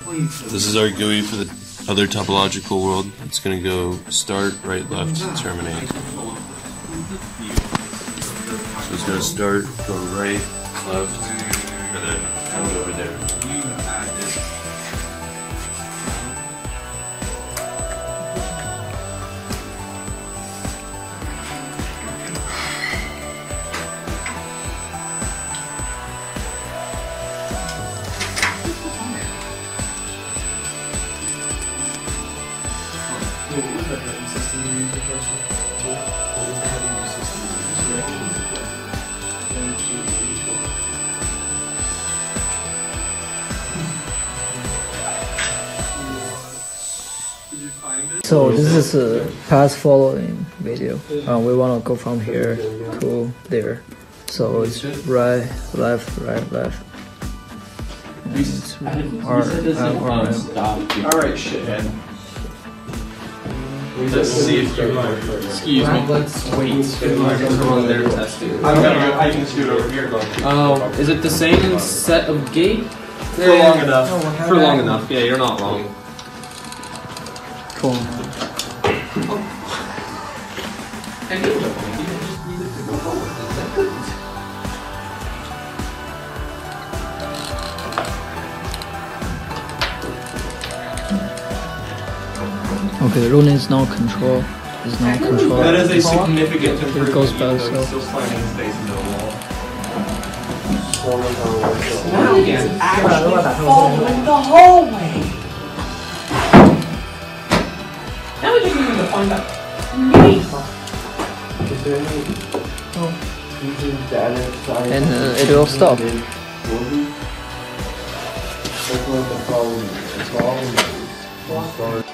This is our GUI for the other topological world. It's going to go start, right, left, terminate. So it's going to start, go right, left, and then over there. So this is a path following video. Uh, we want to go from here to there. So it's right, left, right, left. And it's R, M, R, M. Alright, shithead. Let's see if you Excuse me. Let's wait. Someone there testing. I'm gonna go, I can just do it over here. Oh, is it the same set of gate? For long enough. For long enough. Yeah, you're not long. Cool. Okay, Ronin is now control. Is now control. That is a significant improvement. It goes by even itself. it's Still slamming space into the wall. Now it's actually following the hallway. Now we just need to find out. And uh, it will stop. That's what the problem is. It's all in the start.